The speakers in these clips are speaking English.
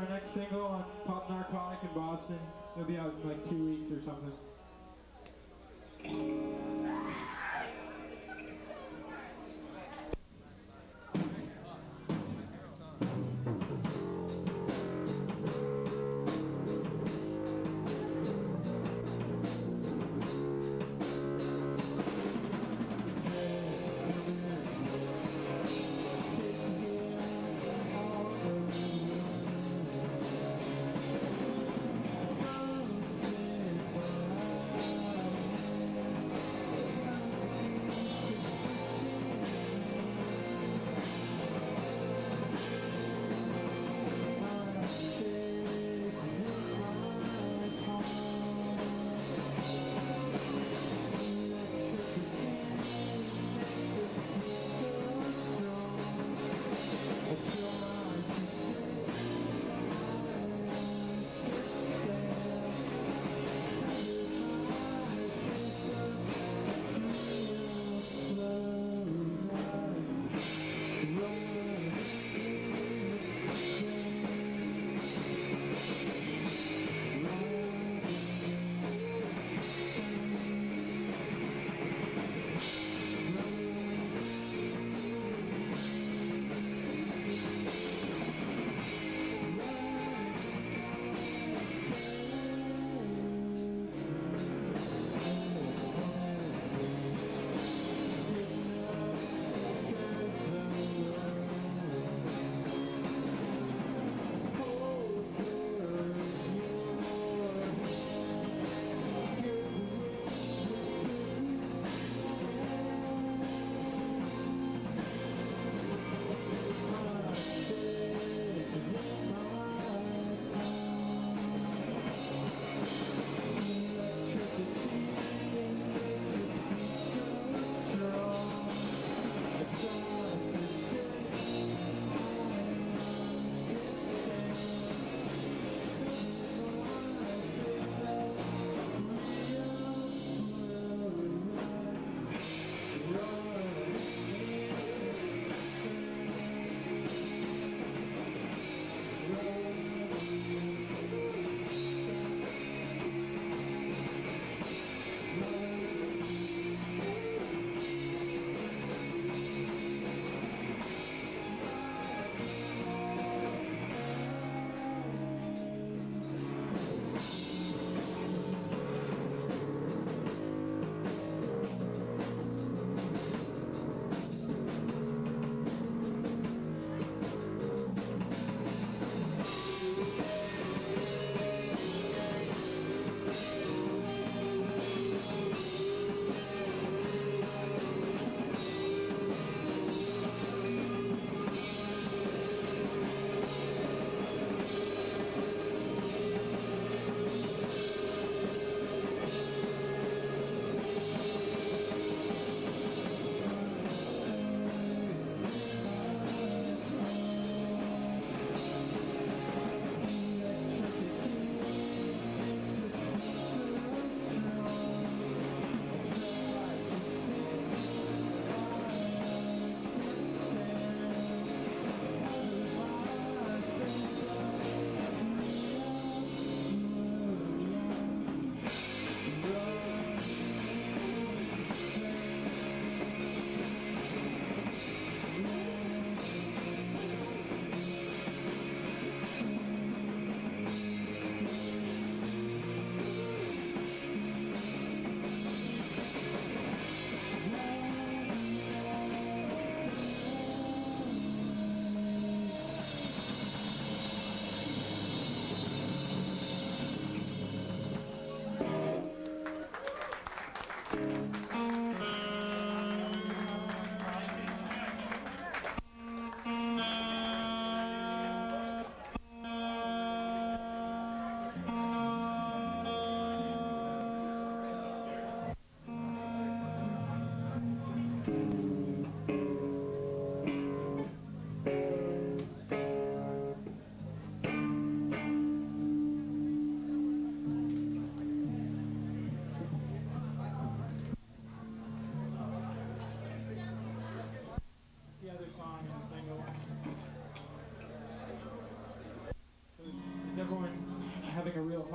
our next single on Pop Narcotic in Boston. It'll be out in like two weeks or something.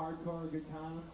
hardcore good time.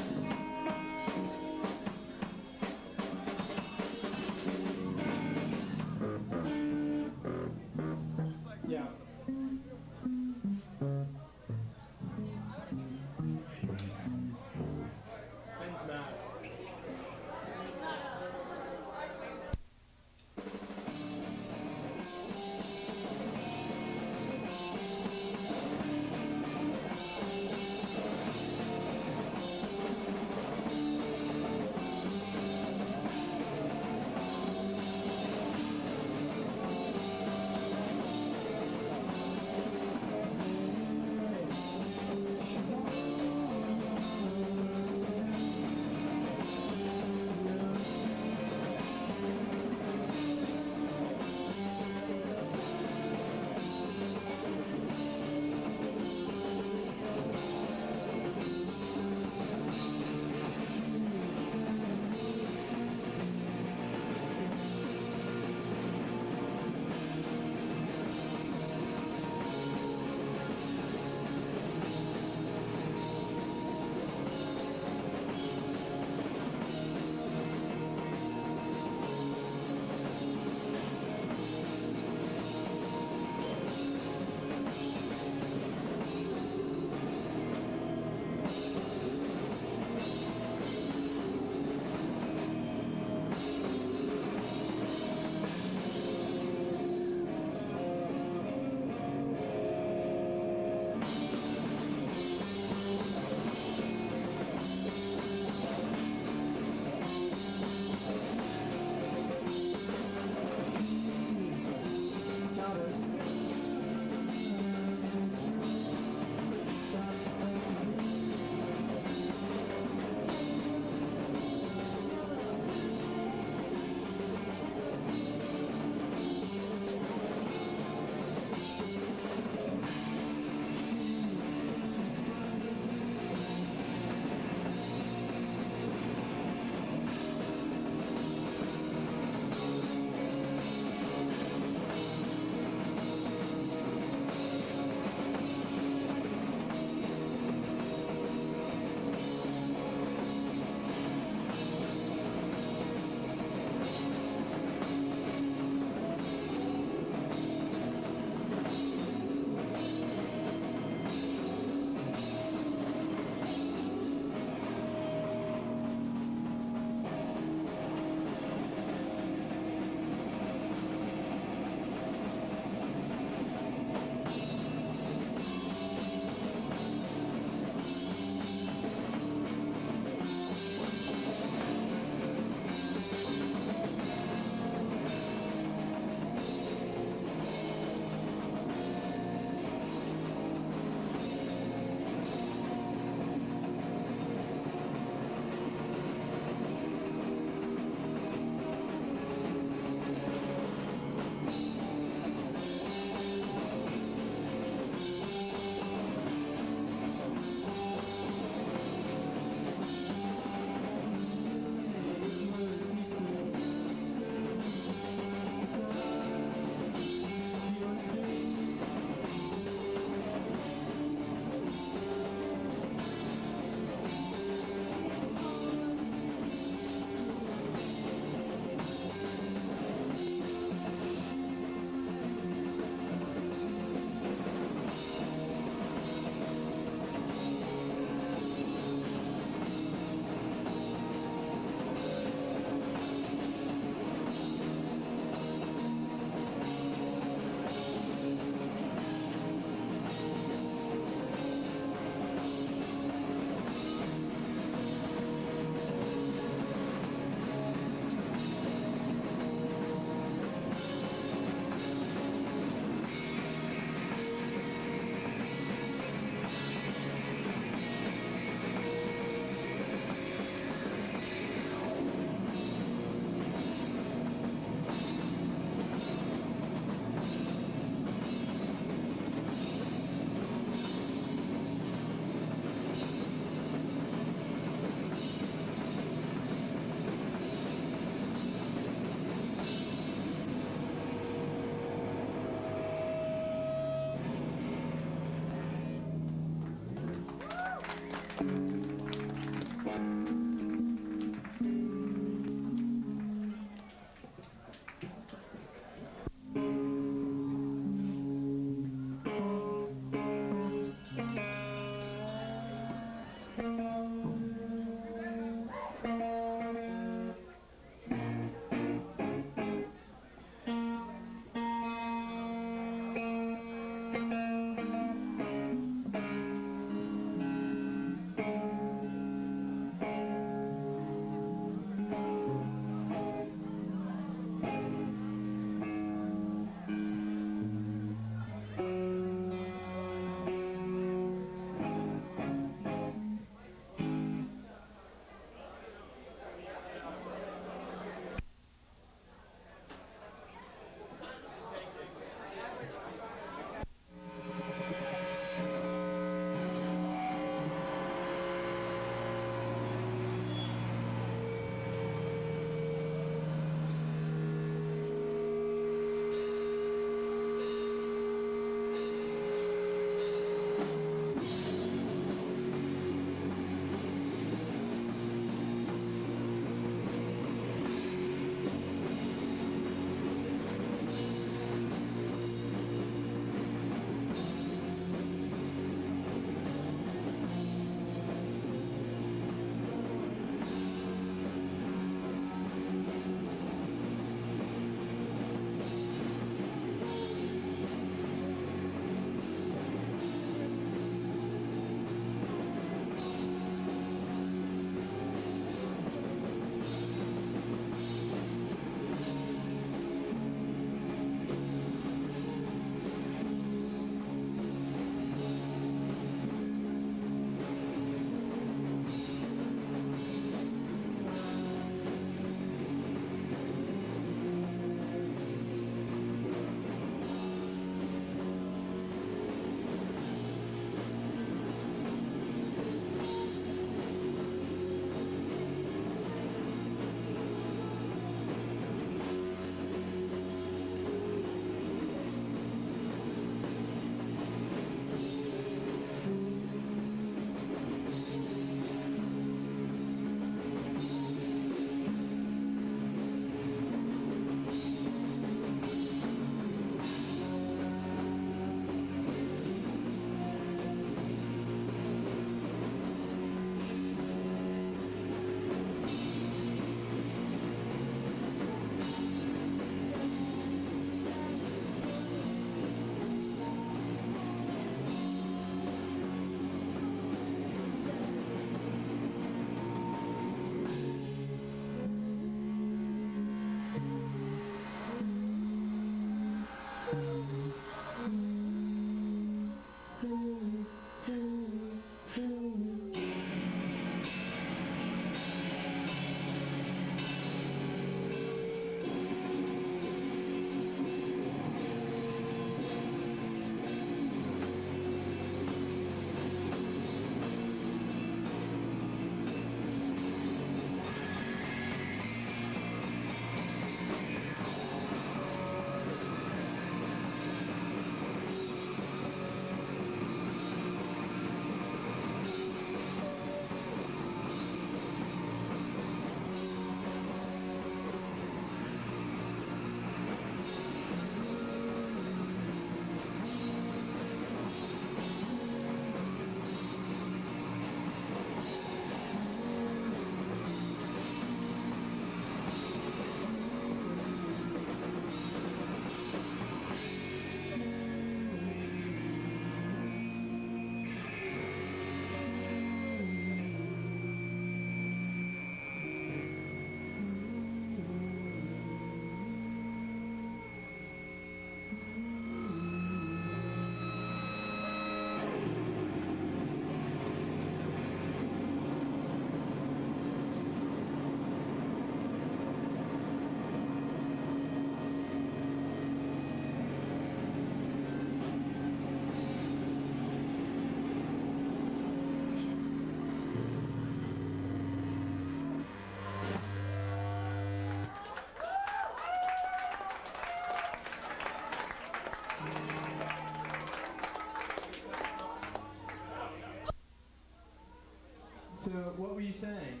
Saying?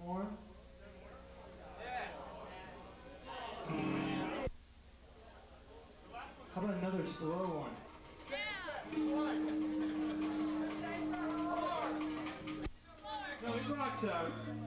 More? How about another slow one? No, he rocks out.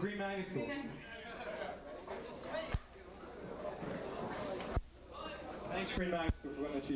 Green Mountain School. Thanks, Green Mountain School, for letting us